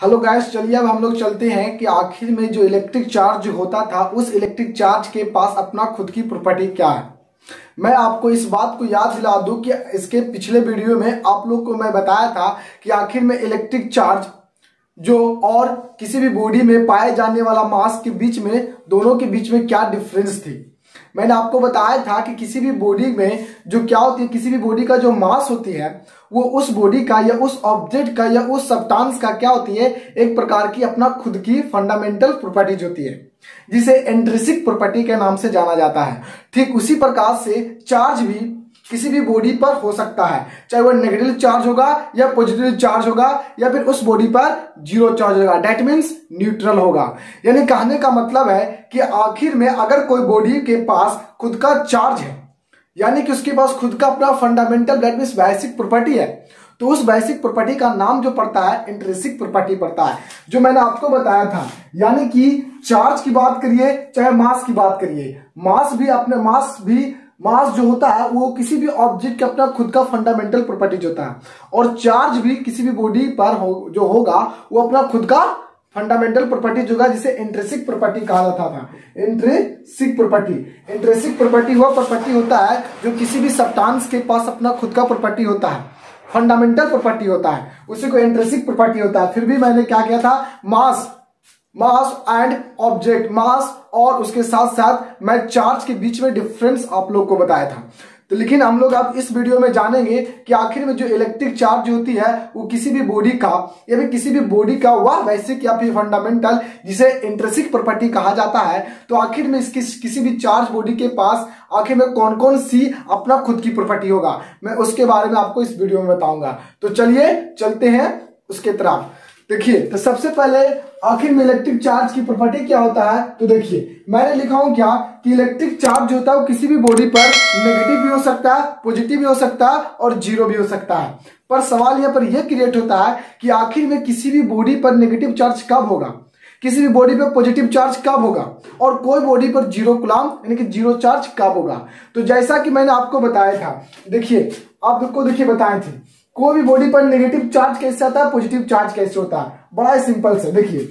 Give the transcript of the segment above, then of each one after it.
Hello guys चलिए अब हम लोग चलते हैं कि आखिर में जो इलेक्ट्रिक चार्ज होता था, उस इलेक्ट्रिक चार्ज के पास अपना खुद की प्रॉपर्टी क्या है? मैं आपको इस बात को याद दिला दूँ कि इसके पिछले वीडियो में आप लोग को मैं बताया था कि आखिर में इलेक्ट्रिक चार्ज जो और किसी भी बॉडी में पाए जाने वाला मास के बीच में, दोनों के बीच में क्या डिफरेंस थी। मैंने आपको बताया था कि किसी भी बॉडी में जो क्या होती है, किसी भी बॉडी का जो मास होती है, वो उस बॉडी का या उस ऑब्जेक्ट का या उस सब्टांस का क्या होती है, एक प्रकार की अपना खुद की फंडामेंटल प्रॉपर्टीज़ होती है, जिसे एंट्रेसिक प्रॉपर्टी के नाम से जाना जाता है। ठीक उसी प्रकार से चार्ज भी किसी भी बॉडी पर हो सकता है। चाहे वो नेगेटिव चार्ज होगा या पॉजिटिव चार्ज होगा या फिर उस बॉडी पर ज़ीरो चार्ज होगा। डेट मीन्स न्यूट्रल होगा। यानी कहने का मतलब है कि आखिर में अगर कोई बॉडी के पास खुद का चार्ज है, यानी कि उसके पास खुद का अपना fundamental that means basic property है तो उस बेसिक प्रॉपर्टी का नाम जो पड़ता है इंट्रेसिक प्रॉपर्टी पड़ता है। जो मैंने आपको बताया था, यानी कि चार्ज की बात करिए, चाहे मास की बात करिए। मास भी अपने मास भी मास जो होता है वो किसी भी ऑब्जेक्ट का अपना खुद का फंडामेंटल प्रॉपर्टीज़ होता है। और चार्ज भी किसी भी बॉडी पर हो, जो होगा वो अपना खुद का फंडामेंटल प्रॉपर्टीज़ होगा जिसे इंट्रेसिक प्रॉपर्टी कहा जाता था। इंट्रेसिक प्रॉपर्टी इंट्रेसिक प्रॉपर्टी वो प्रॉपर्टी होता है जो किसी भी सब्टांस के पास अपना खुद का प्रॉपर्टी होता है। फंडामेंटल प्रॉपर्टी होता है। उसी को इंट्रेसिक प्रॉपर्टी होता है। फिर भी मैंने क्या किया था? मास मास एंड ऑब्जेक्ट, मास और उसके साथ साथ मैं चार्ज के बीच में डिफरेंस आप लोग को बताया था। तो लेकिन हम लोग अब इस वीडियो में जानेंगे कि आखिर में जो इलेक्ट्रिक चार्ज होती है, वो किसी भी बॉडी का, या फिर किसी भी बॉडी का वह बेसिक या फिर फंडामेंटल जिसे इंट्रेसिक प्रॉपर्टी कहा जाता है तो आखिर में इसकी, किसी भी चार्ज बॉडी के पास आखिर में कौन कौन सी अपना खुद की प्रॉपर्टी होगा? मैं उसके बारे में आपको इस वीडियो में बताऊँगा। तो चलिए, चलते हैं उसके तरफ़। देखिए तो सबसे पहले आखिर में इलेक्ट्रिक चार्ज की प्रॉपर्टी क्या होता है? तो देखिए, मैंने लिखा हूँ क्या? कि इलेक्ट्रिक चार्ज जो होता है वो किसी भी बॉडी पर नेगेटिव भी हो सकता है पॉजिटिव भी हो सकता है और ज़ीरो भी हो सकता है। पर सवाल यहाँ पर यह क्रिएट होता है कि आखिर में किसी भी बॉडी पर नेगेटिव चार्ज कब होगा? किसी भी बॉडी पर पॉजिटिव चार्ज कब होगा? और कोई बॉडी पर ज़ीरो गुलाम यानी कि ज़ीरो चार्ज कब होगा? तो जैसा कि मैंने आपको बताया था, देखिए आपको देखिए, बताए थे। कोई भी बॉडी पर नेगेटिव चार्ज कैसे आता है? पॉजिटिव चार्ज कैसे होता है? बड़ा ही सिंपल से, देखिए।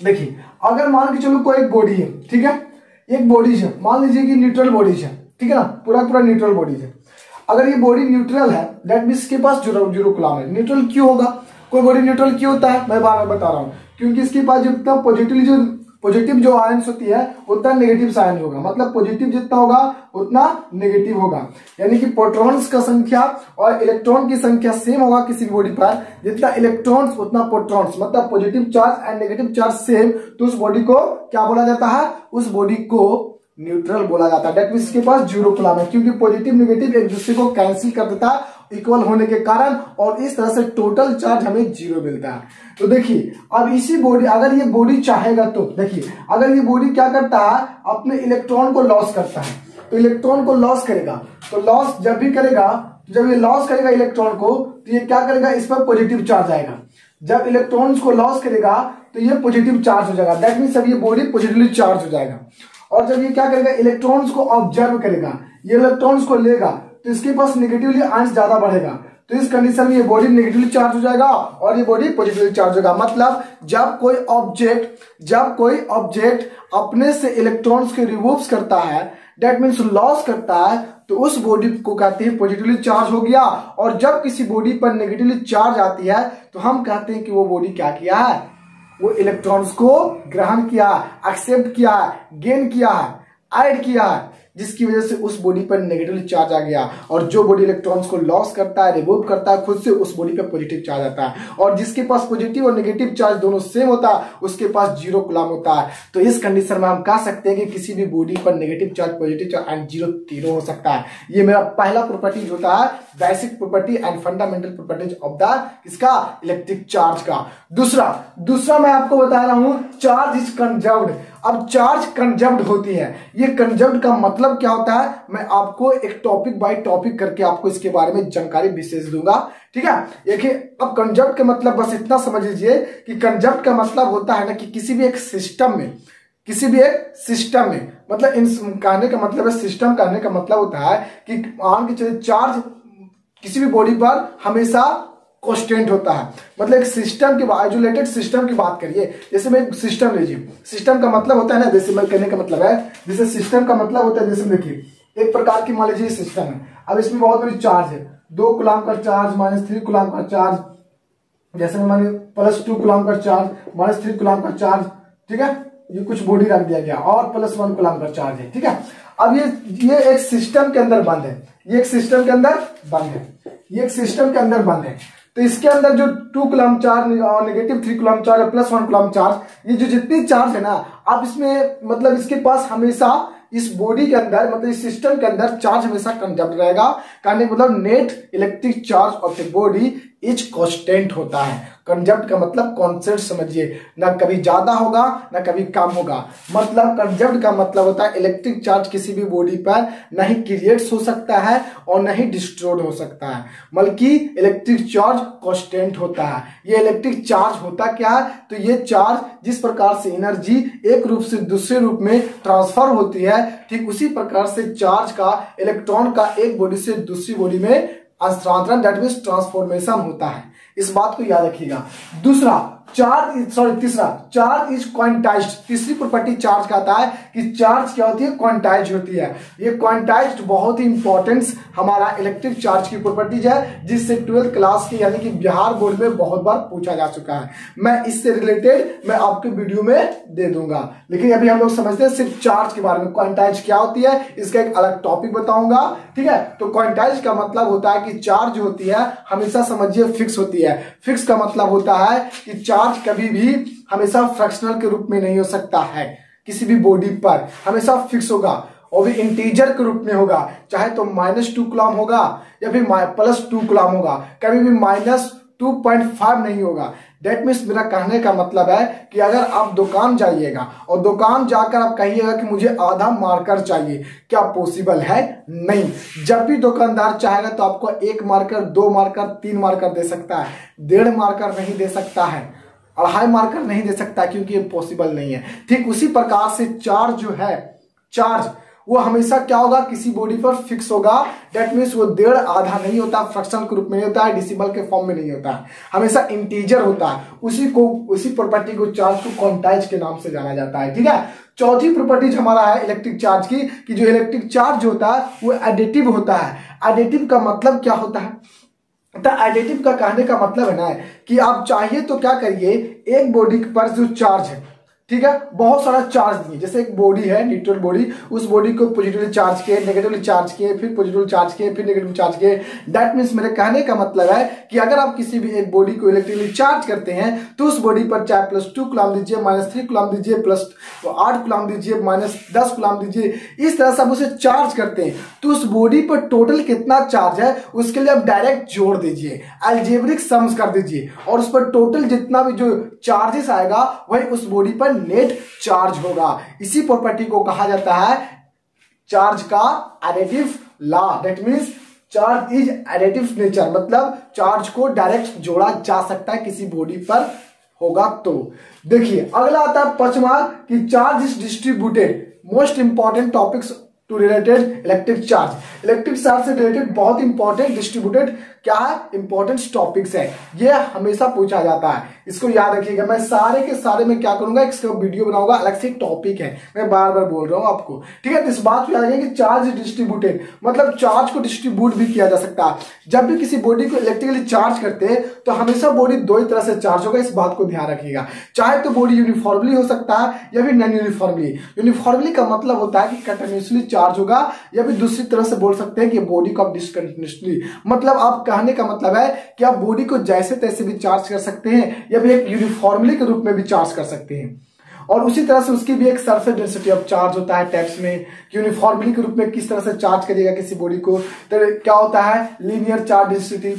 देखिए, अगर मान के चलो कोई एक बॉडी है, ठीक है? एक बॉडी है, मान लीजिए कि न्यूट्रल बॉडीज है, ठीक है ना? पूरा पूरा न्यूट्रल बॉडीज है। अगर ये बॉडी न्यूट्रल है दैट मीन के पास ज़ीरो ज़ीरो कुलाम है। न्यूट्रल क्यों होगा? कोई बॉडी न्यूट्रल क्यों होता है? मैं बार बार बता रहा हूँ। क्योंकि इसके पास जितना पॉजिटिव जो पॉजिटिव जो आयंस होती है, उतना नेगेटिव साइन होगा। मतलब पॉजिटिव जितना होगा, उतना नेगेटिव होगा। यानी कि प्रोटॉन्स का संख्या और इलेक्ट्रॉन की संख्या सेम होगा किसी भी बॉडी पर। जितना इलेक्ट्रॉन्स उतना प्रोटॉन्स मतलब positive charge and negative charge same तो उस बॉडी को क्या बोला जाता है? उस बॉडी को न्यूट्रल बोला जाता है। डेट मीन इसके पास ज़ीरो कुलाम है। क्योंकि पॉजिटिव नेगेटिव एक दूसरे को कैंसिल कर देता है। इक्वल होने के कारण और इस तरह से टोटल चार्ज हमें ज़ीरो मिलता है। तो देखिए, अब इसी बॉडी अगर ये बॉडी चाहेगा तो देखिए, अगर ये बॉडी क्या करता है? अपने इलेक्ट्रॉन को लॉस करता है। तो इलेक्ट्रॉन को लॉस करेगा। तो लॉस जब भी करेगा तो जब ये लॉस करेगा इलेक्ट्रॉन को तो ये क्या करेगा? इस पर पॉजिटिव चार्ज आएगा। जब इलेक्ट्रॉन्स को लॉस करेगा तो ये पॉजिटिव चार्ज हो जाएगा। दैट मीन सब ये बॉडी पॉजिटिवली चार्ज हो जाएगा। और जब ये क्या करेगा? इलेक्ट्रॉन्स को ऑब्ज़र्व करेगा। ये इलेक्ट्रॉन्स को लेगा। तो इसके पास निगेटिवली अंश ज़्यादा बढ़ेगा। तो इस कंडीशन में ये बॉडी नेगेटिवली चार्ज हो जाएगा और ये बॉडी पॉजिटिवली चार्ज होगा। मतलब जब कोई ऑब्जेक्ट जब कोई ऑब्जेक्ट अपने से इलेक्ट्रॉन्स के रिमूव करता है डेट मीन्स लॉस करता है तो उस बॉडी को कहते हैं पॉजिटिवली चार्ज हो गया। और जब किसी बॉडी पर नेगेटिवली चार्ज आती है तो हम कहते हैं कि वो बॉडी क्या किया है? वो इलेक्ट्रॉन्स को ग्रहण किया एक्सेप्ट किया गेन किया है एड किया है। जिसकी वजह से उस बॉडी पर नेगेटिव चार्ज आ गया। और जो बॉडी इलेक्ट्रॉन्स को लॉस करता है रिमूव करता है, खुद से उस बॉडी पर पॉजिटिव चार्ज आता है। और जिसके पास पॉजिटिव और नेगेटिव चार्ज दोनों सेम होता है, उसके पास ज़ीरो गुलाम होता है। तो इस कंडीशन में हम कह सकते हैं कि किसी भी बॉडी पर negative charge positive charge and zero तीनों हो सकता है। ये मेरा पहला प्रॉपर्टीज़ होता है basic property and fundamental properties of the इसका इलेक्ट्रिक चार्ज का। दूसरा दूसरा मैं आपको बता रहा हूँ चार्ज इज़ कंजर्व्ड अब चार्ज कंजर्व्ड होती है। ये कंजर्व्ड का मतलब क्या होता है? मैं आपको एक टॉपिक बाय टॉपिक करके आपको इसके बारे में जानकारी विशेष दूँगा। ठीक है? देखिए, अब कंजर्व का मतलब बस इतना समझ लीजिए कि कंजर्व का मतलब होता है ना कि किसी भी एक सिस्टम में, किसी भी एक सिस्टम में मतलब इन कहने का मतलब है सिस्टम कहने का मतलब होता है कि मान के चलिए चार्ज किसी भी बॉडी पर हमेशा कॉन्स्टेंट होता है। मतलब एक सिस्टम की आइसोलेटेड सिस्टम की बात करिए। जैसे मैं सिस्टम लीजिए सिस्टम का मतलब होता है ना जैसे मैं कहने का मतलब है। जैसे सिस्टम का मतलब होता है जैसे देखिए। एक प्रकार की मान लीजिए सिस्टम है। अब इसमें बहुत बड़ी चार्ज है। दो गुलाम का चार्ज माइनस थ्री गुलाम का चार्ज जैसे मैं मानिए प्लस टू गुलाम का चार्ज माइनस थ्री गुलाम का चार्ज ठीक है? ये कुछ बॉडी रख दिया गया। और प्लस वन गुलाम का चार्ज है। ठीक है? अब ये ये एक सिस्टम के अंदर बंद है। ये एक सिस्टम के अंदर बंद है। ये एक सिस्टम के अंदर बंद है। तो इसके अंदर जो टू कुलम चार्ज और नेगेटिव थ्री कुलम चार्ज और प्लस वन कुलम चार्ज ये जो जितनी चार्ज है ना, आप इसमें मतलब इसके पास हमेशा इस बॉडी के अंदर मतलब इस सिस्टम के अंदर चार्ज हमेशा कंजप्ट रहेगा। कहने मतलब net electric charge of the body is constant होता है। कंजप्ट का मतलब कॉन्सेप्ट समझिए। ना कभी ज़्यादा होगा, ना कभी कम होगा। मतलब कंजप्ट का मतलब होता है इलेक्ट्रिक चार्ज किसी भी बॉडी पर नहीं क्रिएट हो सकता है और नहीं डिस्ट्रोड हो सकता है। बल्कि इलेक्ट्रिक चार्ज कॉन्स्टेंट होता है। ये इलेक्ट्रिक चार्ज होता क्या है? तो ये चार्ज जिस प्रकार से एनर्जी एक रूप से दूसरे रूप में ट्रांसफ़र होती है, ठीक उसी प्रकार से चार्ज का इलेक्ट्रॉन का एक बॉडी से दूसरी बॉडी में स्थानांतरण दैट मीन ट्रांसफॉर्मेशन होता है। इस बात को याद रखिएगा। दूसरा चार्ज सॉरी तीसरा। चार्ज इज़ क्वांटाइज तीसरी प्रॉपर्टी चार्ज का आता है कि चार्ज क्या होती है? क्वांटाइज होती है। ये क्वांटाइज बहुत ही इंपॉर्टेंस हमारा इलेक्ट्रिक चार्ज की प्रॉपर्टीज़ है, जिससे ट्वेल्थ क्लास की यानी कि बिहार बोर्ड में बहुत बार पूछा जा चुका है। मैं इससे रिलेटेड मैं आपके वीडियो में दे दूँगा। लेकिन अभी हम लोग समझते हैं सिर्फ़ चार्ज के बारे में। क्वांटाइज क्या होती है? इसका एक अलग टॉपिक बताऊँगा। ठीक है? तो क्वांटाइज का मतलब होता है कि चार्ज होती है, हमेशा समझिए फिक्स होती है। फिक्स का मतलब होता है कि चार्ज कभी भी हमेशा फ्रैक्शनल के रूप में नहीं हो सकता है। किसी भी बॉडी पर हमेशा फिक्स होगा और भी इंटीजर के रूप में होगा। चाहे तो माइनस टू कुलाम होगा या फिर प्लस टू कुलाम होगा। कभी भी माइनस टू पॉइंट फाइव नहीं होगा। डेट मीन्स मेरा कहने का मतलब है कि अगर आप दुकान जाइएगा और दुकान जाकर आप कहिएगा कि मुझे आधा मार्कर चाहिए, क्या पॉसिबल है? नहीं। जब भी दुकानदार चाहेगा तो आपको एक मार्कर दो मार्कर तीन मार्कर दे सकता है। डेढ़ मार्कर नहीं दे सकता है। अढ़ाई मार्कर नहीं दे सकता क्योंकि ये पॉसिबल नहीं है। ठीक उसी प्रकार से चार्ज जो है चार्ज वो हमेशा क्या होगा? किसी बॉडी पर फिक्स होगा। डेट मीन्स वो डेढ़ आधा नहीं होता फ्रैक्शन के रूप में नहीं होता है डिसिबल के फॉर्म में नहीं होता है। हमेशा इंटीजर होता है। उसी को, उसी प्रॉपर्टी को चार्ज को क्वांटाइज के नाम से जाना जाता है। ठीक है? चौथी प्रॉपर्टीज़ हमारा है इलेक्ट्रिक चार्ज की, कि जो इलेक्ट्रिक चार्ज होता है, वो एडिटिव होता है। एडिटिव का मतलब क्या होता है? एडिटिव का कहने का मतलब है ना कि आप चाहिए तो क्या करिए, एक बॉडी पर जो चार्ज है ठीक है? बहुत सारा चार्ज दिए जैसे एक बॉडी है न्यूट्रल बॉडी उस बॉडी को पॉजिटिवली चार्ज किए नेगेटिवली चार्ज किए, फिर पॉजिटिवली चार्ज किए, फिर नेगेटिव चार्ज किए। दैट मीन्स मेरे कहने का मतलब है कि अगर आप किसी भी एक बॉडी को इलेक्ट्रिकली चार्ज करते हैं तो उस बॉडी पर चाहे प्लस टू गुलाम दीजिए माइनस थ्री गुलाम दीजिए प्लस आठ गुलाम दीजिए माइनस दस गुलाम दीजिए, इस तरह से आप उसे चार्ज करते हैं। तो उस बॉडी पर टोटल कितना चार्ज है, उसके लिए आप डायरेक्ट जोड़ दीजिए एल्जेब्रिक सम्स कर दीजिए। और उस पर टोटल जितना भी जो चार्जेस आएगा, वही उस बॉडी पर नेट चार्ज होगा। इसी प्रॉपर्टी को कहा जाता है चार्ज का additive law. That means charge is additive nature मतलब चार्ज को डायरेक्ट जोड़ा जा सकता है किसी बॉडी पर होगा तो। देखिए, अगला आता है पचवा कि charge is distributed most important topics to related electric charge electric charge से रिलेटेड बहुत इंपॉर्टेंट डिस्ट्रीब्यूटेड क्या है इंपॉर्टेंट टॉपिक्स है? ये हमेशा पूछा जाता है। इसको याद रखिएगा, मैं सारे के सारे में क्या करूँगा, इसका वीडियो बनाऊँगा, अलग से टॉपिक है। मैं बार बार बोल रहा हूँ आपको। ठीक है, इस बात को याद रखिए कि चार्ज डिस्ट्रीब्यूटेड मतलब चार्ज को डिस्ट्रीब्यूट भी किया जा सकता है। जब भी किसी बॉडी को इलेक्ट्रिकली चार्ज करते हैं तो हमेशा बॉडी दो ही तरह से चार्ज होगा, इस बात को ध्यान रखिएगा। चाहे तो बॉडी यूनिफॉर्मली हो सकता है, या फिर नॉन यूनिफॉर्मली यूनिफॉर्मली का मतलब होता है कि कंटिन्यूसली चार्ज होगा, या फिर दूसरी तरह से बोल सकते हैं कि बॉडी को आप डिसकंटिन्यूसली मतलब आप कहने का मतलब है कि आप बॉडी को जैसे तैसे भी चार्ज कर सकते हैं या फिर एक यूनिफॉर्मली के रूप में भी चार्ज कर सकते हैं। और उसी तरह से उसकी भी एक सरफेस डेंसिटी ऑफ़ चार्ज होता है टैप्स में यूनिफॉर्मली के रूप में किस तरह से चार्ज करेगा किसी बॉडी को। तो क्या होता है? लीनियर चार्ज डेंसिटी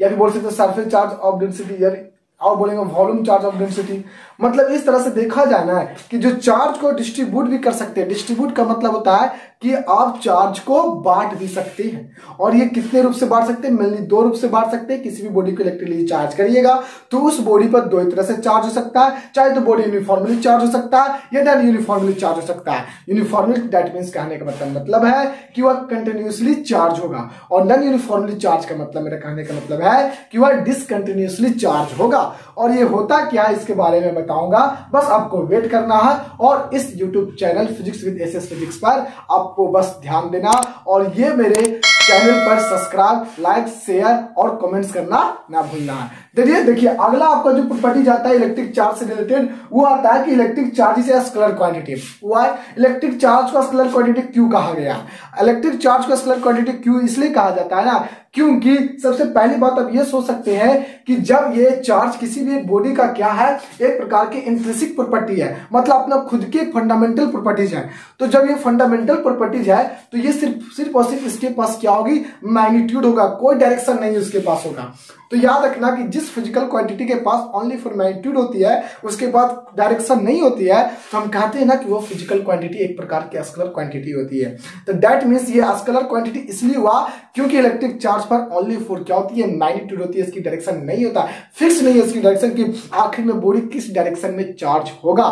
या फिर बोल सकते हैं सरफेस चार्ज ऑफ़ डेंसिटी या और बोलेंगे वॉल्यूम चार्ज ऑफ़ डेंसिटी मतलब इस तरह से देखा जाना है कि जो चार्ज को डिस्ट्रीब्यूट भी कर सकते हैं डिस्ट्रीब्यूट का मतलब होता है कि आप चार्ज को बांट भी सकते हैं। और ये कितने रूप से बांट सकते हैं? दो रूप से बांट सकते हैं। किसी भी बॉडी को इलेक्ट्रिकली चार्ज करिएगा तो उस बॉडी पर दो तरह से चार्ज हो सकता है। चाहे तो बॉडी यूनिफॉर्मली चार्ज हो सकता है, या नॉन यूनिफॉर्मली चार्ज हो सकता है। यूनिफॉर्मली दैट मीन कहने का मतलब मतलब है कि वह कंटिन्यूसली चार्ज होगा। और नॉन यूनिफॉर्मली चार्ज का मतलब मेरा कहने का मतलब है कि वह डिसकंटिन्यूसली चार्ज होगा। और ये होता क्या है? इसके बारे में बताऊँगा। बस आपको वेट करना है। और इस YouTube channel physics with S physics पर आपको बस ध्यान देना और ये मेरे चैनल पर सब्सक्राइब, लाइक, शेयर और कमेंट्स करना ना भूलना। है देखिए देखिए अगला आपका जो प्रॉपर्टी जाता है इलेक्ट्रिक चार्ज से रिलेटेड वो आता है कि electric charge is scalar quantity why electric charge को स्कलर क्वांटिटी क्यों कहा गया। इलेक्ट्रिक चार्ज को स्कलर क्वांटिटी क्यों इसलिए कहा जाता है ना क्योंकि सबसे पहली बात आप ये सोच सकते हैं कि जब ये चार्ज किसी भी बॉडी का क्या है, एक प्रकार की इंट्रेसिक प्रॉपर्टी है। मतलब अपना खुद की फंडामेंटल प्रॉपर्टीज़ है। तो जब ये फंडामेंटल प्रॉपर्टीज़ है तो ये सिर्फ़ सिर्फ़ और सिर्फ़ इसके पास क्या होगी? मैग्नीट्यूड होगा। कोई डायरेक्शन नहीं उसके पास होगा। तो याद रखना कि जिस फ़िज़िकल क्वांटिटी के पास ओनली फॉर मैग्नीट्यूड होती है, उसके बाद डायरेक्शन नहीं होती है तो हम कहते हैं ना कि वो फ़िज़िकल क्वांटिटी एक प्रकार की अस्कलर क्वांटिटी होती है। तो दैट मीन्स ये अस्कलर क्वांटिटी इसलिए हुआ क्योंकि इलेक्ट्रिक चार्ज पर ओनली फॉर क्या होती है? मैग्नीट्यूड होती है, इसकी डायरेक्शन नहीं होता। फिक्स नहीं है, इसकी डायरेक्शन की आखिर में बॉडी किस डायरेक्शन में चार्ज होगा?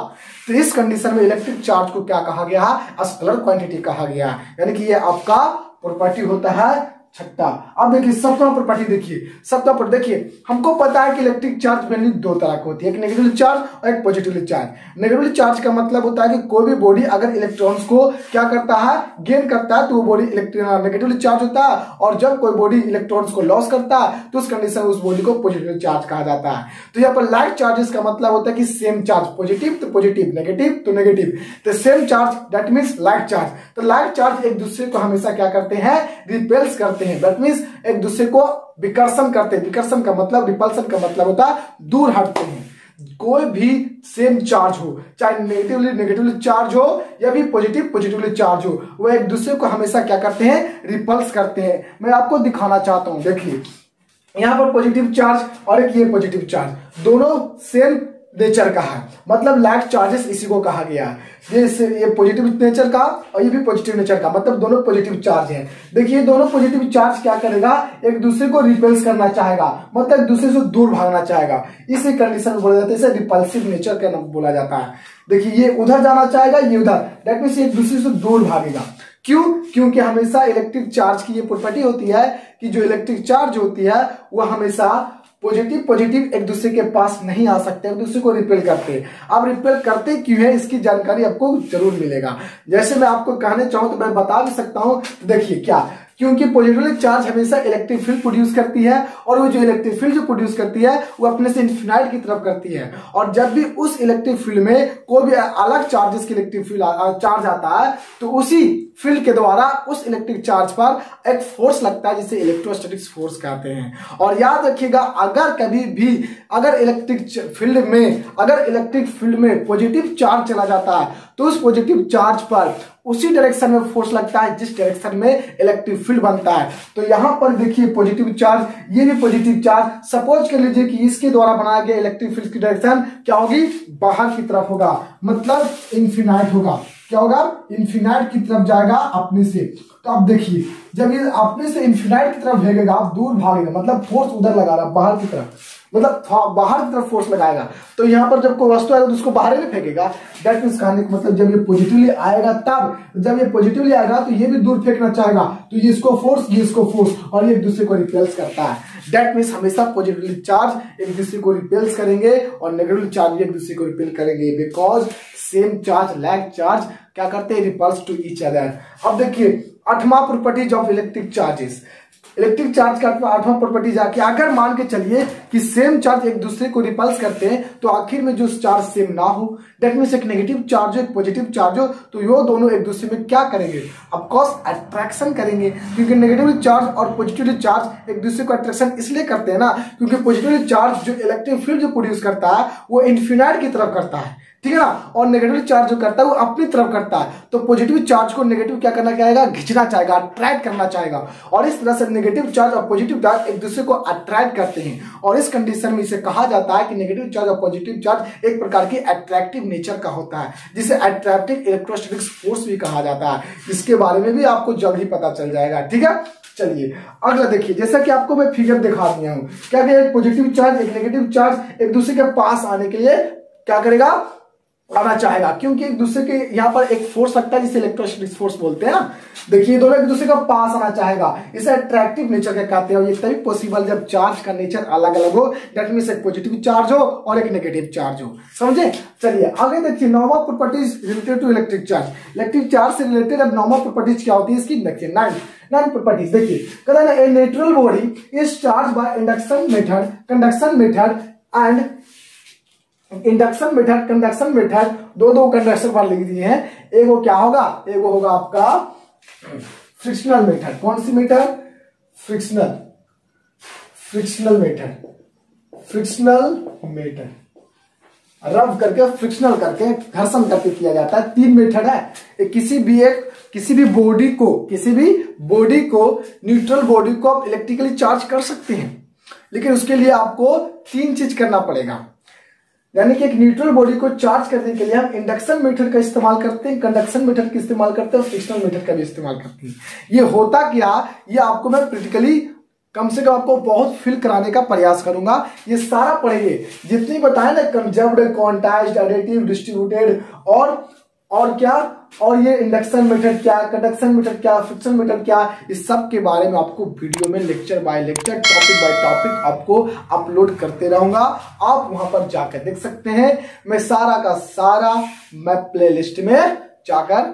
तो इस कंडीशन में इलेक्ट्रिक चार्ज को क्या कहा गया? अस्कलर क्वांटिटी कहा गया। यानी कि ये आपका प्रॉपर्टी होता है छठा अब देखिए, सप्तम प्रॉपर्टी देखिए, सप्तम पर देखिए, हमको पता है कि इलेक्ट्रिक चार्ज मेनली दो तरह की होती है, एक नेगेटिव चार्ज और एक पॉजिटिव चार्ज नेगेटिव चार्ज का मतलब होता है कि कोई भी बॉडी अगर इलेक्ट्रॉन्स को क्या करता है गेन करता है तो वो बॉडी नेगेटिव चार्ज होता है, और जब कोई बॉडी इलेक्ट्रॉन्स को लॉस करता है तो उस कंडीशन में उस बॉडी को पॉजिटिव चार्ज कहा जाता है। तो यहाँ पर लाइट चार्जेस का मतलब होता है कि सेम चार्ज पॉजिटिव तो पॉजिटिव नेगेटिव तो नेगेटिव तो same charge that means like charge तो लाइट चार्ज एक दूसरे को हमेशा क्या करते हैं? रिपेल्स करते करते हैं। दैट मीन्स एक दूसरे को विकर्षण करते हैं। विकर्षण का मतलब रिपल्सन का मतलब होता है, दूर हटते हैं। कोई भी सेम चार्ज हो, चाहे नेगेटिवली नेगेटिवली चार्ज हो, या भी पॉजिटिव पॉजिटिवली चार्ज हो, वो एक दूसरे को हमेशा क्या करते हैं? रिपल्स करते हैं। मैं आपको दिखाना चाहता हूँ। देखिए, यहाँ पर पॉजिटिव चार्ज और एक ये पॉजिटिव चार्ज दोनों सेम नेचर का है। मतलब लाइट चार्जेस इसी को कहा गया है। ये ये पॉजिटिव नेचर का और ये भी पॉजिटिव नेचर का। मतलब दोनों पॉजिटिव चार्ज हैं। देखिए दोनों पॉजिटिव चार्ज क्या करेगा? एक दूसरे को रिपेल्स करना चाहेगा। मतलब एक दूसरे से दूर भागना चाहेगा। इसी कंडीशन में बोला जाता है। इसे रिपल्सिव नेचर का नाम बोला जाता है। देखिए, ये उधर जाना चाहेगा, ये उधर। डेट मीन एक दूसरे से दूर भागेगा। क्यों? क्योंकि हमेशा इलेक्ट्रिक चार्ज की ये प्रॉपर्टी होती है कि जो इलेक्ट्रिक चार्ज होती है वह हमेशा पॉजिटिव पॉजिटिव एक दूसरे के पास नहीं आ सकते, एक दूसरे को रिपेल करते अब रिपेल करते क्यों है, इसकी जानकारी आपको ज़रूर मिलेगा। जैसे मैं आपको कहने चाहूँ तो मैं बता भी सकता हूँ तो देखिए क्या, क्योंकि पॉजिटिव चार्ज हमेशा इलेक्ट्रिक फ़ील्ड प्रोड्यूस करती है, और वो जो इलेक्ट्रिक फ़ील्ड जो प्रोड्यूस करती है, वो अपने से इन्फिनाइट की तरफ़ करती है। और जब भी उस इलेक्ट्रिक फ़ील्ड में कोई भी अलग चार्जेस की इलेक्ट्रिक फ़ील्ड चार्ज आता है तो उसी फ़ील्ड के द्वारा उस इलेक्ट्रिक चार्ज पर एक फोर्स लगता है जिसे इलेक्ट्रोस्टैटिक्स फोर्स कहते हैं। और याद रखिएगा, अगर कभी भी, अगर इलेक्ट्रिक फ़ील्ड में, अगर इलेक्ट्रिक फ़ील्ड में पॉजिटिव चार्ज चला जाता है तो उस पॉजिटिव चार्ज पर उसी डायरेक्शन में फोर्स लगता है, जिस डायरेक्शन में इलेक्ट्रिक फ़ील्ड बनता है। तो यहाँ पर देखिए पॉजिटिव चार्ज ये भी पॉजिटिव चार्ज सपोज़ कर लीजिए कि इसके द्वारा बनाया गया इलेक्ट्रिक फ़ील्ड की डायरेक्शन क्या होगी? बाहर की तरफ़ होगा मतलब इन्फिनाइट होगा। क्या होगा? इन्फिनाइट की तरफ़ जाएगा अपने से। तो अब देखिए, जब ये अपने से इन्फिनाइट की तरफ़ भेगेगा आप दूर भागेगा। मतलब फोर्स उधर लगा रहा, बाहर की तरफ़। मतलब बाहर की तरफ़ फोर्स लगाएगा। तो यहाँ पर जब कोई वस्तु आएगा तो उसको बाहर ही फेंकेगा। दैट मीन कहने का मतलब जब ये पॉजिटिवली आएगा तब, जब ये पॉजिटिवली आएगा तो ये भी दूर फेंकना चाहेगा। तो ये इसको फोर्स ये इसको फोर्स और ये एक दूसरे को रिपेल्स करता है। डेट मीन हमेशा पॉजिटिवली चार्ज एक दूसरे को रिपेल्स करेंगे, और नेगेटिव चार्ज एक दूसरे को रिपेल करेंगे। Because same charge like charge क्या करते हैं? रिपल्स टू ईच अदर अब देखिए, आठवां properties of electric charges electric charge का आठवां प्रॉपर्टी जाके अगर मान के चलिए कि सेम चार्ज एक दूसरे को रिपल्स करते हैं तो आखिर में जो चार्ज सेम ना हो डेट मीन एक नेगेटिव चार्ज हो, एक पॉजिटिव चार्ज हो तो यो दोनों एक दूसरे में क्या करेंगे? ऑफकोर्स अट्रैक्शन करेंगे, क्योंकि नेगेटिव चार्ज और पॉजिटिव चार्ज एक दूसरे को अट्रैक्शन इसलिए करते हैं ना, क्योंकि पॉजिटिव चार्ज जो इलेक्ट्रिक फ़ील्ड जो प्रोड्यूस करता है, वो इन्फिनाइट की तरफ़ करता है। ठीक है ना? और नेगेटिव चार्ज जो करता है, वो अपनी तरफ़ करता है। तो पॉजिटिव चार्ज को नेगेटिव क्या करना चाहेगा? खींचना चाहेगा अट्रैक्ट करना चाहेगा। और इस तरह से नेगेटिव चार्ज और पॉजिटिव चार्ज एक दूसरे को अट्रैक्ट करते हैं। और इस कंडीशन में इसे कहा जाता है कि नेगेटिव चार्ज और पॉजिटिव चार्ज एक प्रकार की अट्रैक्टिव नेचर का होता है, जिसे अट्रैक्टिव इलेक्ट्रोस्टेटिक्स फोर्स भी कहा जाता है। इसके बारे में भी आपको जल्द ही पता चल जाएगा, ठीक है? चलिए, अगला देखिए, जैसा कि आपको मैं फिगर दिखा दिया हूँ। क्या एक पॉजिटिव चार्ज एक नेगेटिव चार्ज एक दूसरे के पास आने के लिए क्या करेगा? आना चाहेगा, क्योंकि एक दूसरे के यहाँ पर एक फोर्स लगता है जिसे इलेक्ट्रोस्टैटिक फोर्स बोलते हैं ना। देखिए दोनों एक दूसरे का पास आना चाहेगा। इसे अट्रैक्टिव नेचर का कहते हैं ये तभी पॉसिबल जब चार्ज का नेचर अलग अलग हो डेट मीन एक पॉजिटिव चार्ज हो और एक नेगेटिव चार्ज हो। समझे? चलिए, आगे देखिए normal properties related to electric charge electric charge से रिलेटेड अब नॉर्मल प्रॉपर्टीज़ क्या होती है इसकी? देखिए नाइन नाइन प्रॉपर्टीज़ देखिए कहता है a natural body is charge by induction method conduction method and induction method conduction method दो दो कंडक्शन लिख दिए हैं। एक वो क्या होगा? एक वो होगा आपका फ्रिक्शनल मेथड कौन सी method frictional frictional method frictional method rub करके फ्रिक्शनल करके घर्षण करके किया जाता है। तीन मेथड है। किसी भी एक, किसी भी बॉडी को, किसी भी बॉडी को न्यूट्रल बॉडी को आप इलेक्ट्रिकली चार्ज कर सकते हैं। लेकिन उसके लिए आपको तीन चीज़ करना पड़ेगा। यानी कि एक न्यूट्रल बॉडी को चार्ज करने के लिए हम इंडक्शन मीटर का इस्तेमाल करते हैं कंडक्शन मीटर का इस्तेमाल करते हैं और फ्रिक्शनल मीटर का भी इस्तेमाल करते हैं। ये होता क्या? ये आपको मैं प्रैक्टिकली कम से कम आपको बहुत फील कराने का प्रयास करूँगा। ये सारा पढ़ेंगे। जितनी बताए ना कंजर्व कॉन्टाइज एडिटिव डिस्ट्रीब्यूटेड और और क्या? और ये इंडक्शन मीटर क्या कंडक्शन मीटर क्या फ्रिक्शन मीटर क्या, इस सब के बारे में आपको वीडियो में lecture by lecture topic by topic आपको अपलोड करते रहूँगा। आप वहाँ पर जाकर देख सकते हैं। मैं सारा का सारा, मैं प्लेलिस्ट में जाकर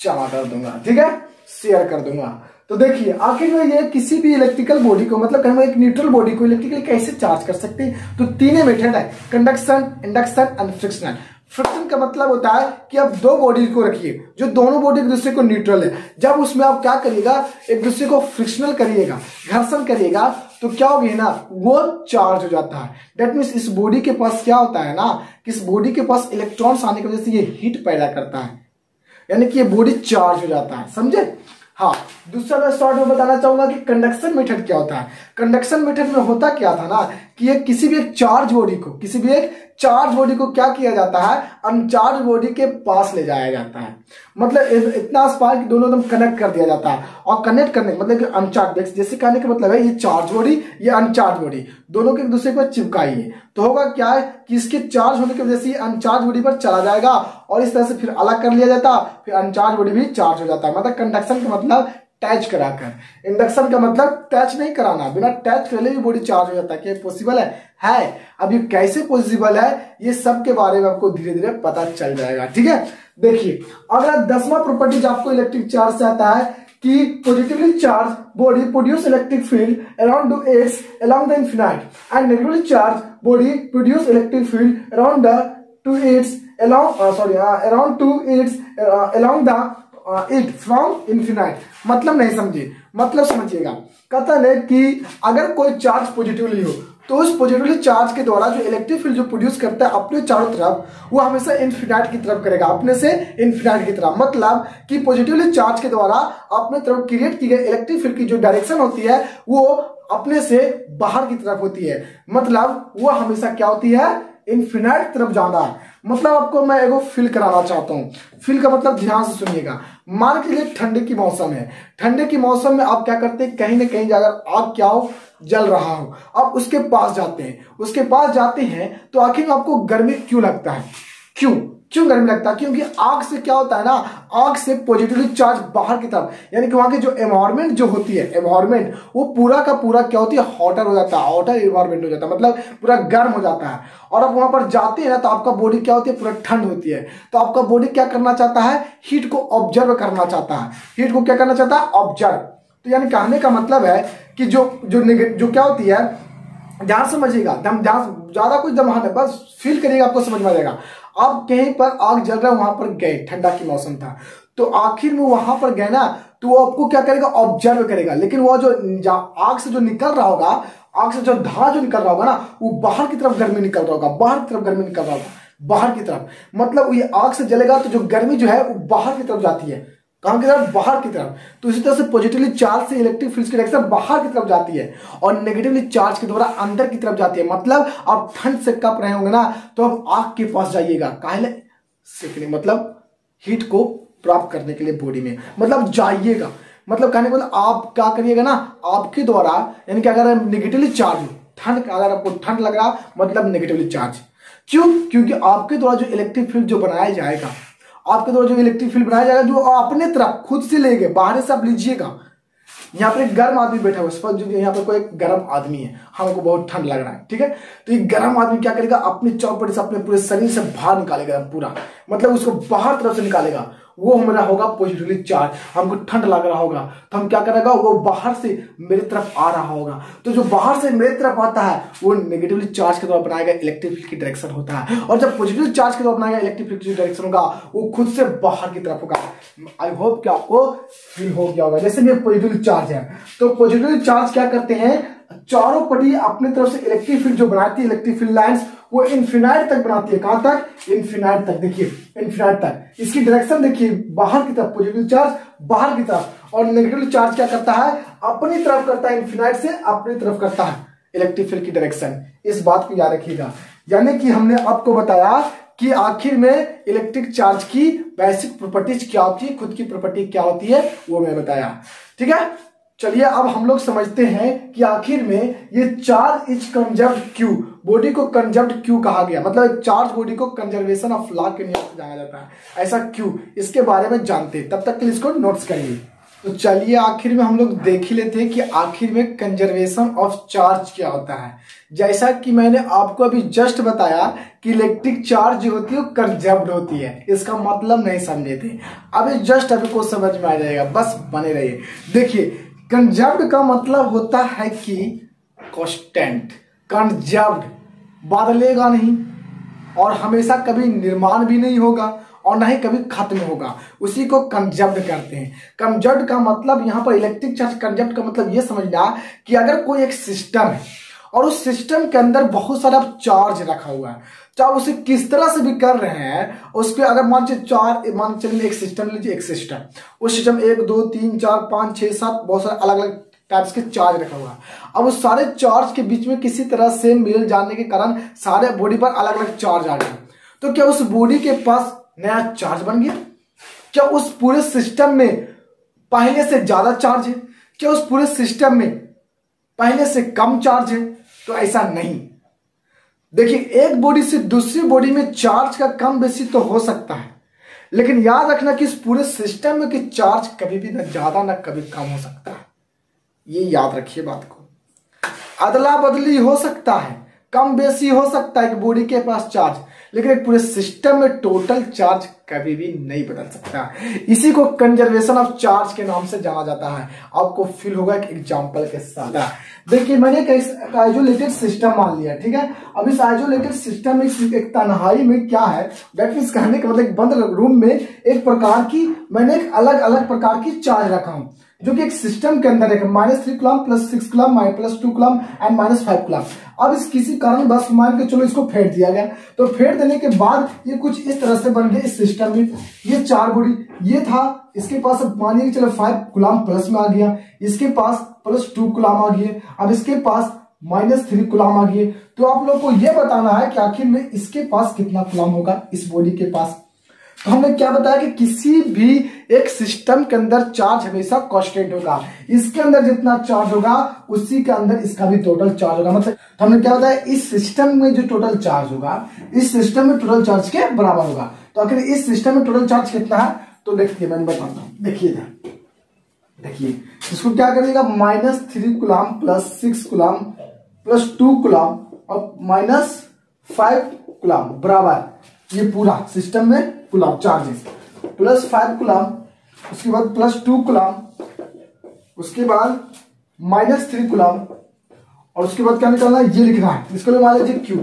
जमा कर दूँगा, ठीक है? शेयर कर दूँगा। तो देखिए, आखिर में ये किसी भी इलेक्ट्रिकल बॉडी को मतलब कहेंगे एक न्यूट्रल बॉडी को इलेक्ट्रिकली कैसे चार्ज कर सकते हैं? तो तीन मेथड है conduction induction and frictional friction का मतलब होता है कि आप दो बॉडी को रखिए, जो दोनों बॉडी एक दूसरे को न्यूट्रल है। जब उसमें आप क्या करिएगा, एक दूसरे को फ्रिक्शनल करिएगा, घर्षण करिएगा तो क्या होगी ना, वो चार्ज हो जाता है। डेट मीन इस बॉडी के पास क्या होता है ना, कि इस बॉडी के पास इलेक्ट्रॉन्स आने की वजह से ये हीट पैदा करता है। यानी कि ये बॉडी चार्ज हो जाता है, समझे? हाँ दूसरा मैं शॉर्ट में बताना चाहूँगा कि कंडक्शन मेथड क्या होता है? कंडक्शन मेथड में होता क्या था ना, कि ये किसी भी एक चार्ज बॉडी को, किसी भी एक चार्ज बॉडी को क्या किया जाता है? अनचार्ज बॉडी के पास ले जाया जाता है। मतलब इतना आसपास कि दोनों एकदम कनेक्ट कर दिया जाता है। और कनेक्ट करने मतलब कि अनचार्ज जैसे कहने का मतलब है, ये चार्ज बॉडी ये अनचार्ज बॉडी दोनों के एक दूसरे को चिपकाइए। तो होगा क्या है कि इसके चार्ज होने की वजह से अनचार्ज बॉडी पर चला जाएगा और इस तरह से फिर अलग कर लिया जाता, फिर अनचार्ज बॉडी भी चार्ज हो जाता है। मतलब कंडक्शन का मतलब टैच कराकर। इंडक्शन का मतलब टच नहीं कराना। बिना टच करे भी बॉडी चार्ज हो जाता है क्या पॉसिबल है? है। अब ये कैसे पॉसिबल है? ये सब के बारे में आपको धीरे धीरे पता चल जाएगा। ठीक है? देखिए अगला दसवां प्रॉपर्टीज़ आपको इलेक्ट्रिक चार्ज से आता है कि positively charge body produce electric field around to its along the infinite and negatively charge body produce electric field around the to its uh, around two its uh, along the it from infinite मतलब नहीं समझे। मतलब समझिएगा। कहता है कि अगर कोई चार्ज पॉजिटिवली हो तो उस पॉजिटिवली चार्ज के द्वारा जो इलेक्ट्रिक फ़ील्ड जो प्रोड्यूस करता है अपने चारों तरफ़, वो हमेशा इन्फिनाइट की तरफ़ करेगा। अपने से इन्फिनाइट की तरफ़। मतलब कि पॉजिटिवली चार्ज के द्वारा अपने तरफ़ क्रिएट की गई इलेक्ट्रिक फ़ील्ड की जो डायरेक्शन होती है, वो अपने से बाहर की तरफ़ होती है। मतलब वो हमेशा क्या होती है? इन्फिनाइट तरफ़ जाना है। मतलब आपको मैं एगो फील कराना चाहता हूँ। फिल का मतलब ध्यान से सुनिएगा। मान के लिए ठंडे की मौसम है। ठंडे की मौसम में आप क्या करते हैं? कहीं ना कहीं जाकर आग क्या हो? जल रहा हो। आप उसके पास जाते हैं। उसके पास जाते हैं तो आखिर में आपको गर्मी क्यों लगता है? क्यों? क्यों गर्मी लगता है? क्योंकि आग से क्या होता है ना, आग से पॉजिटिवली चार्ज बाहर की तरफ़। यानी कि वहाँ की जो एनवायरमेंट जो होती है एनवायरमेंट वो पूरा का पूरा क्या होती है हॉटर हो जाता है हॉटर एनवायरमेंट हो जाता है। मतलब पूरा गर्म हो जाता है। और आप वहाँ पर जाते हैं ना तो आपका बॉडी क्या होती है, पूरा ठंड होती है। तो आपका बॉडी क्या करना चाहता है हीट को ऑब्ज़र्व करना चाहता है। हीट को क्या करना चाहता है ऑब्ज़र्व तो यानी कहने का मतलब है कि जो जो जो क्या होती है ध्यान समझिएगा, दम ध्यान ज़्यादा कुछ दम है बस फील करिएगा, आपको समझ में आ जाएगा। अब कहीं पर आग जल रहा है, वहाँ पर गए, ठंडा की मौसम था। तो आखिर में वहाँ पर गए ना तो वो आपको क्या करेगा? ऑब्ज़र्व करेगा। लेकिन वो जो आग से जो निकल रहा होगा, आग से जो धुआँ जो निकल रहा होगा ना, वो बाहर की तरफ़ गर्मी निकल रहा होगा, बाहर की तरफ़ गर्मी निकल रहा होगा, बाहर की तरफ़। मतलब ये आग से जलेगा तो जो गर्मी जो है, वो बाहर की तरफ़ जाती है। कहाँ की तरफ़, बाहर की तरफ़। तो इसी तरह से पॉजिटिवली चार्ज से इलेक्ट्रिक फ़ील्ड की डायरेक्शन बाहर की तरफ़ जाती है और नेगेटिवली चार्ज के द्वारा अंदर की तरफ़ जाती है। मतलब आप ठंड से कप रहे होंगे ना तो आप आग के पास जाइएगा। काहे सेकने मतलब हीट को प्राप्त करने के लिए बॉडी में। मतलब जाइएगा। मतलब कहने का मतलब आप क्या करिएगा ना, आपके द्वारा, यानी कि अगर नेगेटिवली चार्ज ठंड, अगर आपको ठंड लग रहा मतलब नेगेटिवली चार्ज क्यों? क्योंकि आपके द्वारा जो इलेक्ट्रिक फ़ील्ड जो बनाया जाएगा आपके द्वारा जो इलेक्ट्रिक फ़ील्ड बनाया जाएगा, जो अपने तरफ़ खुद से लेंगे बाहर से आप लीजिएगा। यहाँ पर एक गर्म आदमी बैठा हुआ है जो यहाँ पर कोई गर्म आदमी है, हमको बहुत ठंड लग रहा है, ठीक है? तो ये गर्म आदमी क्या करेगा? अपने चौपट से, अपने पूरे शरीर से बाहर निकालेगा पूरा। मतलब उसको बाहर तरफ़ से निकालेगा। वो हमारा होगा पॉजिटिवली चार्ज हमको ठंड लग रहा होगा। तो हम क्या करेगा वो बाहर से मेरे तरफ़ आ रहा होगा। तो जो बाहर से मेरे तरफ़ आता है, वो नेगेटिवली चार्ज के द्वारा बनाएगा इलेक्ट्रिक की डायरेक्शन होता है। और जब पॉजिटिव चार्ज के द्वारा बनाएगा इलेक्ट्रिक की डायरेक्शन होगा, वो खुद से बाहर की तरफ़ होगा। आई होप कि आपको फील हो गया होगा। जैसे ये पॉजिटिव चार्ज है। तो पॉजिटिव चार्ज क्या करते हैं? चारों पटी अपनी तरफ़ से इलेक्ट्रिक फ़ील्ड जो बनाती है इलेक्ट्रिक फ़ील्ड लाइन्स वो इन्फिनाइट तक बनाती है। कहाँ तक? इन्फिनाइट तक। देखिए इन्फिनाइट तक। इसकी डायरेक्शन देखिए, बाहर की तरफ़ पॉजिटिव चार्ज बाहर की तरफ़। और नेगेटिव चार्ज क्या करता है? अपनी तरफ़ करता है इन्फिनाइट से अपनी तरफ़ करता है। इलेक्ट्रिक फ़ील्ड की डायरेक्शन इस बात को याद रखिएगा। यानी कि हमने आपको बताया कि आखिर में इलेक्ट्रिक चार्ज की बेसिक प्रॉपर्टीज़ क्या होती है, खुद की प्रॉपर्टी क्या होती है, वो मैं बताया। ठीक है? चलिए अब हम लोग समझते हैं कि आखिर में ये charge is conserve Q body को कंजर्व क्यू कहा गया। मतलब चार्ज बॉडी को कंजर्वेशन ऑफ़ लॉ के नियम से जाना जाता है। ऐसा क्यू इसके बारे में जानते हैं। तब तक के लिए इसको नोट्स करिए। तो चलिए आखिर में हम लोग देख ही लेते हैं कि आखिर में कंजर्वेशन ऑफ़ चार्ज क्या होता है। जैसा कि मैंने आपको अभी जस्ट बताया कि इलेक्ट्रिक चार्ज जो होती है, वो कंजर्व्ड होती है। इसका मतलब नहीं समझे थे। अभी जस्ट अभी को समझ में आ जाएगा। बस बने रहिए। देखिए कंजर्व्ड का मतलब होता है कि कॉन्स्टेंट कंजर्व्ड बदलेगा नहीं और हमेशा कभी निर्माण भी नहीं होगा और ना ही कभी खत्म होगा। उसी को कंजर्व्ड करते हैं। कंजर्व्ड का मतलब यहाँ पर इलेक्ट्रिक चार्ज कंजर्व्ड का मतलब ये समझना कि अगर कोई एक सिस्टम है और उस सिस्टम के अंदर बहुत सारा चार्ज रखा हुआ है चाहे उसे किस तरह से भी कर रहे हैं, उसके अगर मान लीजिए चार, मान चलिए एक सिस्टम लीजिए, एक सिस्टम उस सिस्टम एक, दो, तीन, चार, पाँच, छह, सात, बहुत सारे अलग अलग टाइप्स के चार्ज रखा हुआ है। अब उस सारे चार्ज के बीच में किसी तरह से मिल जाने के कारण सारे बॉडी पर अलग अलग चार्ज आ गए। तो क्या उस बॉडी के पास नया चार्ज बन गया? क्या उस पूरे सिस्टम में पहले से ज़्यादा चार्ज है? क्या उस पूरे सिस्टम में पहले से कम चार्ज है? तो ऐसा नहीं। देखिए, एक बॉडी से दूसरी बॉडी में चार्ज का कम बेसी तो हो सकता है। लेकिन याद रखना कि इस पूरे सिस्टम में कि चार्ज कभी भी ना, ज़्यादा ना, कभी कम हो सकता है। ये याद रखिए बात को। अदला बदली हो सकता है, कम बेसी हो सकता है कि बॉडी के पास चार्ज लेकिन एक पूरे सिस्टम में टोटल चार्ज कभी भी नहीं बदल सकता। इसी को कंजर्वेशन ऑफ़ चार्ज के नाम से जाना जाता है। आपको फील होगा एक एग्जांपल के साथ। देखिए, मैंने एक आइसोलेटेड सिस्टम मान लिया, ठीक है? अब इस आइसोलेटेड सिस्टम में एक तनहाई में क्या है? दैट कहने का मतलब बंद रूम में एक प्रकार की मैंने एक अलग अलग प्रकार की चार्ज रखा हूँ, जो कि एक सिस्टम के अंदर है minus three coulomb plus six coulomb plus two coulomb and minus five coulomb अब इस किसी कारण बस मान के चलो इसको फेंट दिया गया। तो फेंट देने के बाद ये कुछ इस तरह से बन गए इस सिस्टम में। ये चार बॉडी ये था, इसके पास अब मानिए चलो फाइव गुलाम प्लस में आ गया, इसके पास प्लस टू गुलाम आ गए, अब इसके पास माइनस थ्री गुलाम आ गए। तो आप लोग को यह बताना है कि आखिर में इसके पास कितना गुलाम होगा, इस बॉडी के पास? तो हमने क्या बताया कि किसी भी एक सिस्टम के अंदर चार्ज हमेशा कॉन्स्टेंट होगा। इसके अंदर जितना चार्ज होगा, उसी के अंदर इसका भी टोटल चार्ज होगा। मतलब तो हमने क्या बताया, इस सिस्टम में जो टोटल चार्ज होगा, इस सिस्टम में टोटल चार्ज के बराबर होगा। तो आखिर इस सिस्टम में टोटल चार्ज कितना है? तो देखिए मैंने बताता हूँ। देखिए देखिए, इसको क्या करिएगा minus three coulomb plus six coulomb plus two coulomb और माइनस फाइव गुलाम बराबर। ये पूरा सिस्टम में coulomb charges plus five coulomb उसके बाद प्लस टू कुलाम उसके बाद माइनस थ्री कुलाम और उसके बाद क्या निकालना है? ये लिखना है। इसको मान लीजिए क्यू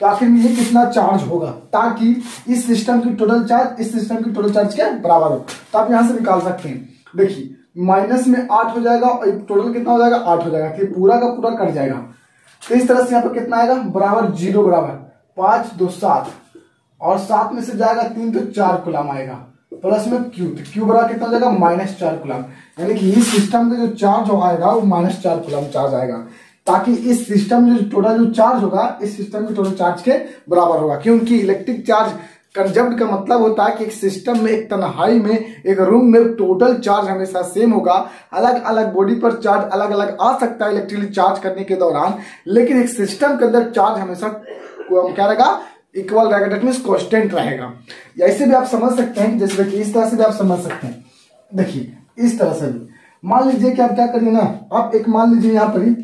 तो आखिर में ये कितना चार्ज होगा? ताकि इस सिस्टम की टोटल चार्ज इस सिस्टम की टोटल चार्ज के बराबर हो। तो आप यहाँ से निकाल सकते हैं। देखिए माइनस में आठ हो जाएगा और टोटल कितना हो जाएगा? आठ हो जाएगा। फिर पूरा का पूरा कट जाएगा। तो इस तरह से यहाँ पर कितना आएगा? बराबर ज़ीरो बराबर। पाँच दो सात। और सात में से जाएगा तीन तो चार कुलाम आएगा। प्लस में क्यू तो क्यू बराबर कितना जाएगा? माइनस चार कुलाम यानी कि इस सिस्टम का जो चार्ज आएगा, वो माइनस चार कुलाम चार्ज आएगा। ताकि इस सिस्टम में जो टोटल जो चार्ज होगा, इस सिस्टम के टोटल चार्ज के बराबर होगा। क्योंकि इलेक्ट्रिक चार्ज कंजप्ट का मतलब होता है कि एक सिस्टम में, एक तनहाई में, एक रूम में टोटल चार्ज हमेशा सेम होगा। अलग अलग बॉडी पर चार्ज अलग अलग आ सकता है इलेक्ट्रिकली चार्ज करने के दौरान। लेकिन एक सिस्टम के अंदर चार्ज हमेशा क्या रहेगा? इक्वल रहेगा डेट मीन कॉन्स्टेंट रहेगा। ऐसे भी आप समझ सकते हैं जैसे देखिए, इस तरह से भी आप समझ सकते हैं। देखिए, इस तरह से भी। मान लीजिए कि आप क्या करिए ना, आप एक मान लीजिए यहाँ पर ही,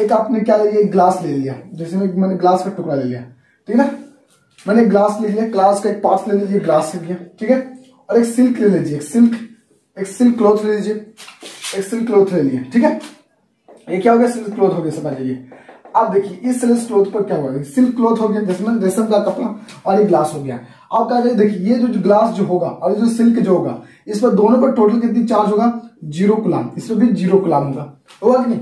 एक आपने क्या लिया ग्लास ले लिया। जैसे मैं, मैंने ग्लास का टुकड़ा ले लिया। ठीक है ना? मैंने ग्लास ले लिया ग्लास का एक पार्ट ले लीजिए ग्लास ले लिया। ठीक है? और एक सिल्क ले लीजिए, एक सिल्क एक सिल्क क्लोथ ले लीजिए। एक सिल्क क्लोथ ले लिया। ठीक है? ये क्या हो गया? सिल्क क्लोथ हो गया समझ लीजिए अब देखिए, इस सिल्क क्लोथ पर क्या हुआ? सिल्क क्लोथ हो गया, जैसे रेशम का कपड़ा और ये ग्लास हो गया। अब क्या जाए देखिए, ये जो ग्लास जो होगा और जो सिल्क जो होगा, इस पर दोनों पर टोटल कितनी चार्ज होगा? ज़ीरो गुलाम इसमें भी ज़ीरो गुलाम होगा। होगा कि नहीं?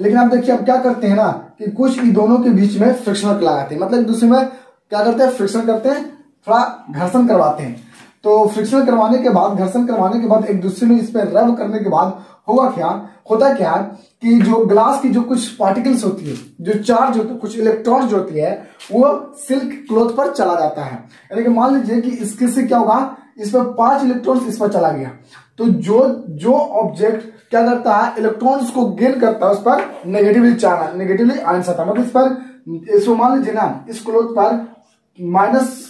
लेकिन आप देखिए, अब क्या करते हैं ना, कि कुछ इन दोनों के बीच में फ्रिक्शनल लगाते हैं। मतलब एक दूसरे में क्या करते हैं? फ्रिक्शन करते हैं, थोड़ा घर्षण करवाते हैं। तो फ्रिक्शन करवाने के बाद, घर्षण करवाने के बाद एक दूसरे में इस पर रब करने के बाद होगा क्या? होता क्या कि जो ग्लास की जो कुछ पार्टिकल्स होती है, जो चार्ज होते कुछ इलेक्ट्रॉन जो होती है, वो सिल्क क्लोथ पर चला जाता है। यानी कि मान लीजिए कि इसके से क्या होगा? इस पर पाँच इलेक्ट्रॉन्स इस पर चला गया। तो जो जो ऑब्जेक्ट क्या करता है? इलेक्ट्रॉन्स को गेन करता है, उस पर नेगेटिवली चार्ज नेगेटिवली आंसर है। मतलब इस पर मान लीजिए ना, इस क्लोथ पर माइनस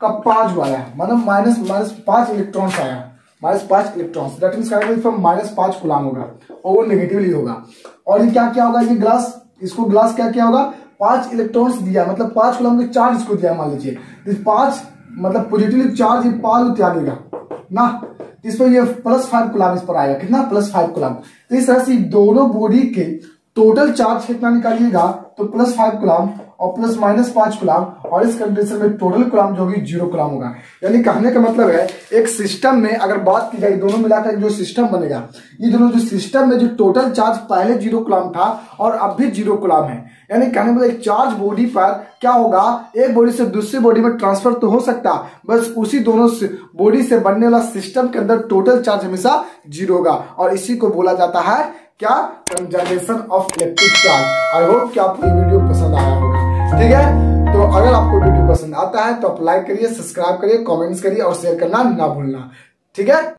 का पाँच बार आया? मतलब माइनस माइनस पाँच इलेक्ट्रॉन्स आया। माइनस पाँच इलेक्ट्रॉन्स दैट मीन माइनस पाँच गुलाम होगा और वो नेगेटिवली होगा। और ये क्या क्या होगा? ये ग्लास इसको ग्लास क्या क्या होगा? पाँच इलेक्ट्रॉन्स दिया। मतलब पाँच गुलाम के चार्ज इसको दिया, मान लीजिए। पाँच मतलब पॉजिटिवली चार्ज ये पाल त्यागेगा। ना? इस पर ये प्लस फाइव गुलाम इस पर आएगा। कितना? प्लस फाइव गुलाम तो इस तरह से दोनों बॉडी के टोटल चार्ज कितना निकालिएगा? तो प्लस फाइव गुलाम और प्लस माइनस पाँच गुलाम और इस कंडीशन में टोटल गुलाम जो होगी ज़ीरो गुलाम होगा। यानी कहने का मतलब है, एक सिस्टम में अगर बात की जाए, दोनों मिलाकर जो सिस्टम बनेगा, ये दोनों जो सिस्टम में जो टोटल चार्ज पहले ज़ीरो गुलाम था और अब भी ज़ीरो गुलाम है। यानी कहने मतलब एक चार्ज बॉडी पर क्या होगा, एक बॉडी से दूसरी बॉडी में ट्रांसफ़र तो हो सकता, बस उसी दोनों बॉडी से बनने वाला सिस्टम के अंदर टोटल चार्ज हमेशा ज़ीरो होगा। और इसी को बोला जाता है क्या conservation of electric charge I hope कि आपको ये वीडियो पसंद आया होगा। ठीक है? तो अगर आपको वीडियो पसंद आता है तो आप लाइक करिए सब्सक्राइब करिए कमेंट्स करिए और शेयर करना ना भूलना। ठीक है?